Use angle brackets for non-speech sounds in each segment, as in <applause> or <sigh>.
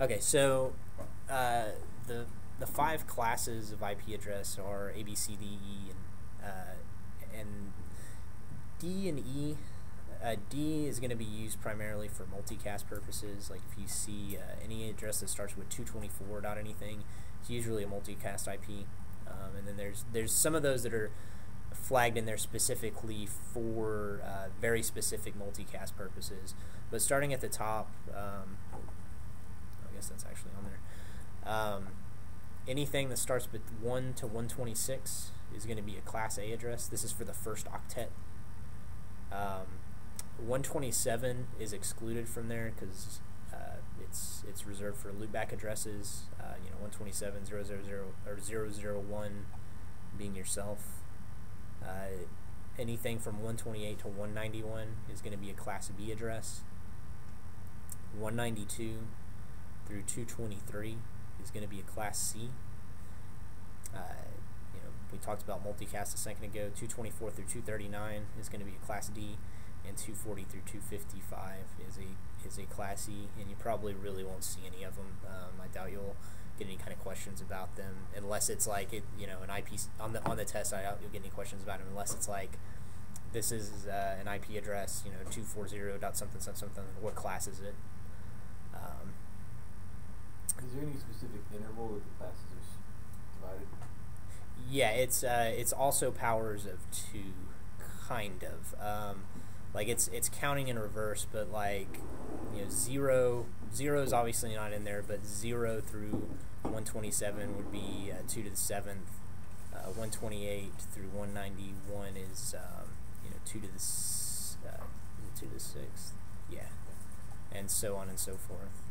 Okay, so uh, the the five classes of IP address are A, B, C, D, E, and uh, and D and E. Uh, D is going to be used primarily for multicast purposes. Like if you see uh, any address that starts with 224 dot anything, it's usually a multicast IP. Um, and then there's there's some of those that are flagged in there specifically for uh, very specific multicast purposes. But starting at the top, um, guess that's actually on there. Um, anything that starts with 1 to 126 is going to be a Class A address. This is for the first octet. Um, 127 is excluded from there because uh, it's it's reserved for loopback addresses. Uh, you know, 127, 000, or 001 being yourself. Uh, anything from 128 to 191 is going to be a Class B address. 192 through 223 is going to be a Class C. Uh, you know, we talked about multicast a second ago. 224 through 239 is going to be a Class D, and 240 through 255 is a is a Class E. And you probably really won't see any of them. Um, I doubt you'll get any kind of questions about them unless it's like it, you know, an IP on the on the test. I doubt you'll get any questions about them unless it's like this is uh, an IP address, you know, 240 dot something something something. What class is it? Um, Is there any specific interval that the classes are divided? Yeah, it's uh, it's also powers of two, kind of. Um, like it's it's counting in reverse, but like you know zero zero is obviously not in there, but zero through one twenty seven would be uh, two to the seventh. Uh, one twenty eight through one ninety one is um, you know two to the uh, two to the sixth, yeah, and so on and so forth.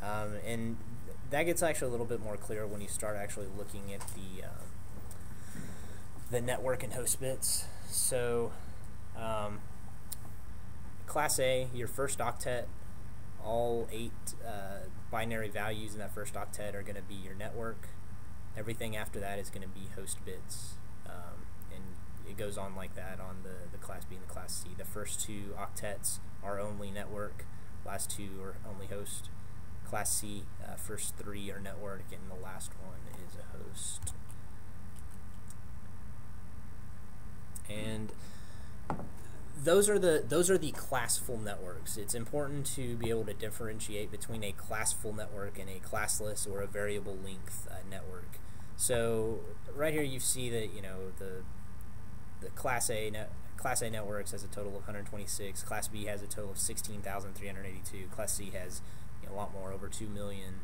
Um, and that gets actually a little bit more clear when you start actually looking at the um, the network and host bits. So, um, Class A, your first octet, all eight uh, binary values in that first octet are going to be your network. Everything after that is going to be host bits. Um, and it goes on like that on the, the Class B and the Class C. The first two octets are only network, last two are only host. Class C, uh, first three are network, and the last one is a host. And those are the those are the classful networks. It's important to be able to differentiate between a classful network and a classless or a variable length uh, network. So right here you see that you know the the class A net, class A networks has a total of 126. Class B has a total of 16,382. Class C has a lot more, over 2 million.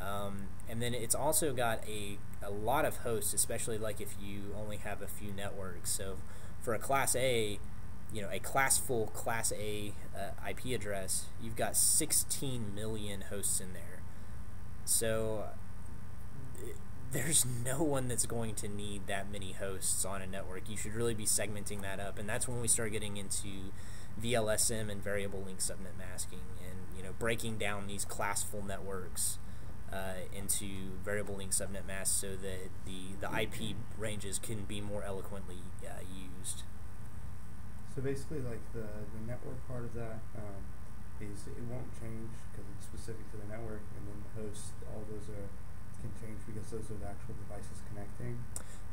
Um, and then it's also got a, a lot of hosts, especially like if you only have a few networks. So for a Class A, you know, a class full Class A uh, IP address, you've got 16 million hosts in there. So there's no one that's going to need that many hosts on a network. You should really be segmenting that up, and that's when we start getting into VLSM and variable length subnet masking, and you know, breaking down these classful networks uh, into variable length subnet masks so that the the IP ranges can be more eloquently uh, used. So basically, like the the network part of that um, is it won't change because it's specific to the network, and then the host, all those are can change because those are the actual devices connecting.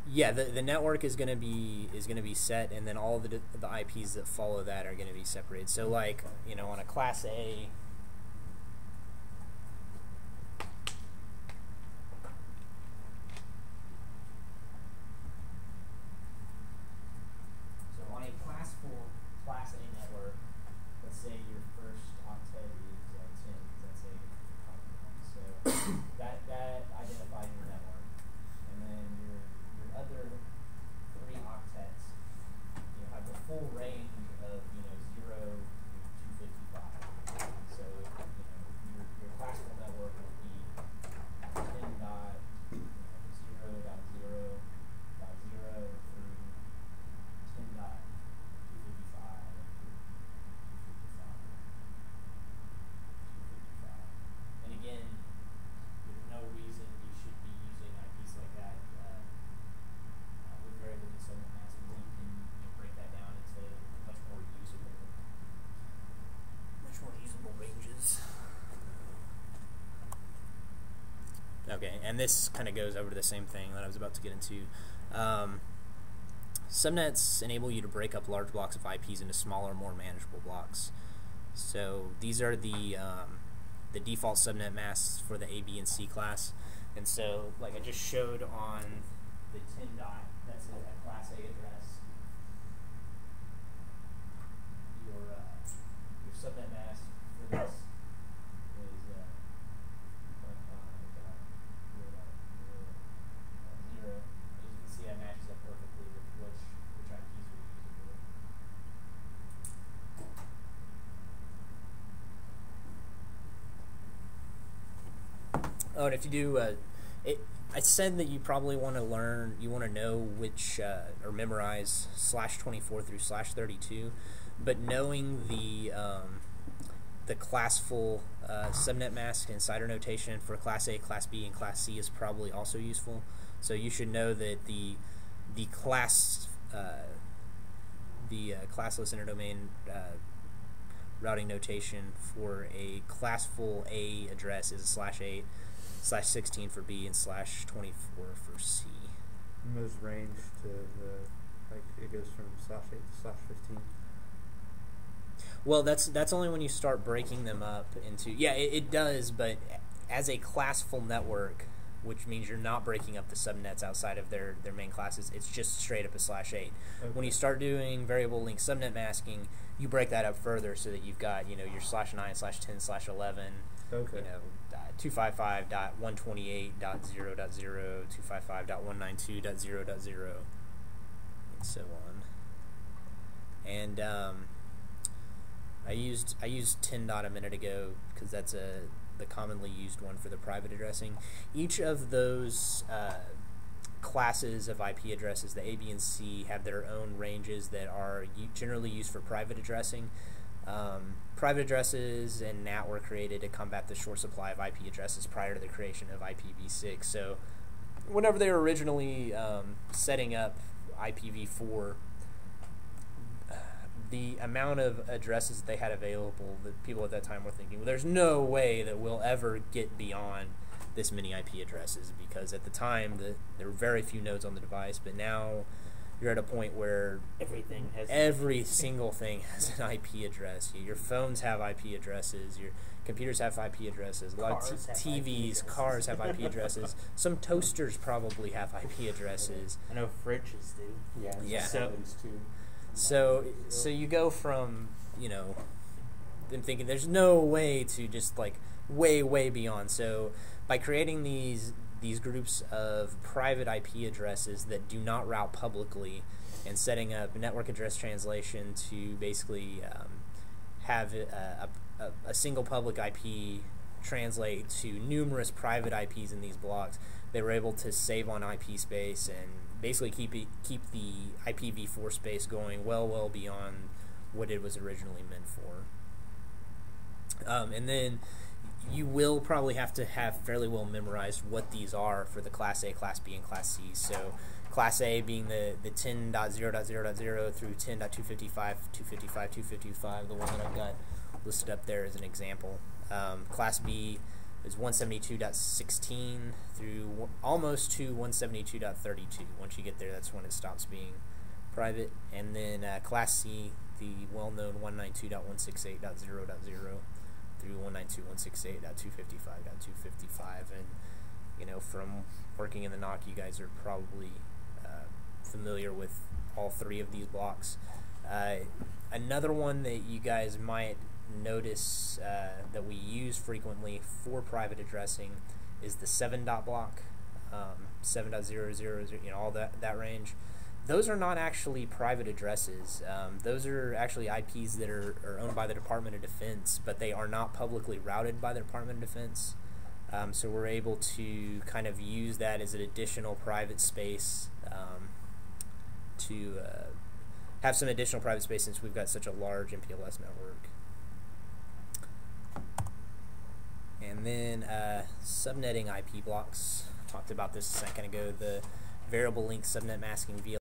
Yeah, the, the network is gonna be is gonna be set, and then all the the IPs that follow that are gonna be separated. So like you know on a class A. So on a class full class A network, let's say your first octet is uh, ten, because that's a so that that identifies your network, and then your your other three octets, you know, have the full range of you know zero to two fifty five. So Okay, and this kind of goes over to the same thing that I was about to get into. Um, subnets enable you to break up large blocks of IPs into smaller, more manageable blocks. So these are the um, the default subnet masks for the A, B, and C class. And so, like I just showed on the 10 dot, that's a, class A address. Your uh, your subnet mask for this is uh, 0.5 dot zero dot zero dot zero. As you can see, that matches up perfectly with which which IPs are usable. Oh, and if you do, uh, it, I said that you probably want to learn, you want to know which, uh, or memorize slash 24 through slash 32, but knowing the, um, the classful uh, subnet mask and CIDR notation for Class A, Class B, and Class C is probably also useful. So you should know that the the class uh, the uh, classless interdomain uh, routing notation for a classful A address is a slash eight, slash sixteen for B, and slash twenty four for C. And those range to the like it goes from slash eight to slash fifteen. Well, that's that's only when you start breaking them up into yeah, it, it does, but as a classful network, which means you're not breaking up the subnets outside of their their main classes, it's just straight up a slash eight. When you start doing variable length subnet masking, you break that up further so that you've got you know your slash nine, slash ten, slash eleven, Okay. you know. Uh, 255.128.0.0, 255.192.0.0, and so on. And um, I used I used 10 dot a minute ago because that's a the commonly used one for the private addressing. Each of those uh, classes of IP addresses, the A, B, and C, have their own ranges that are generally used for private addressing. Um, private addresses and NAT were created to combat the short supply of IP addresses prior to the creation of IPv6. So, whenever they were originally um, setting up IPv4, <sighs> the amount of addresses that they had available, that people at that time were thinking, well, there's no way that we'll ever get beyond this many IP addresses because at the time the, there were very few nodes on the device, but now you're at a point where Everything has every single thing has an <laughs> IP address. Your phones have IP addresses. Your computers have IP addresses. A lot Cars of have t- IP TVs, addresses. cars have IP <laughs> addresses. Some toasters probably have IP addresses. I know fridges do. Yeah. Yeah. So- too. So so you go from you know them thinking there's no way to just like way way beyond. So by creating these these groups of private IP addresses that do not route publicly and setting up network address translation to basically um, have a, a, a, single public IP translate to numerous private IPs in these blocks, they were able to save on IP space and basically keep it, keep the IPv4 space going well well beyond what it was originally meant for. Um, and then you will probably have to have fairly well memorized what these are for the Class A, Class B, and Class C. So Class A being the, the 10.0.0.0 through 10.255, 255, 255, the one that I've got listed up there as an example. Um, class B is 172.16 through almost to 172.32. Once you get there, that's when it stops being private. And then uh, Class C, the well-known 192.168.0.0 through 192.168.255.255. And you know, from working in the NOC, you guys are probably uh, familiar with all three of these blocks. Uh, another one that you guys might notice uh, that we use frequently for private addressing is the 7 dot block, um, 7.000, you know, all that, that range. Those are not actually private addresses. Um, those are actually IPs that are, are owned by the Department of Defense, but they are not publicly routed by the Department of Defense. Um, so we're able to kind of use that as an additional private space um, to uh, have some additional private space since we've got such a large MPLS network. And then uh, subnetting IP blocks. Talked about this a second ago. The variable length subnet masking via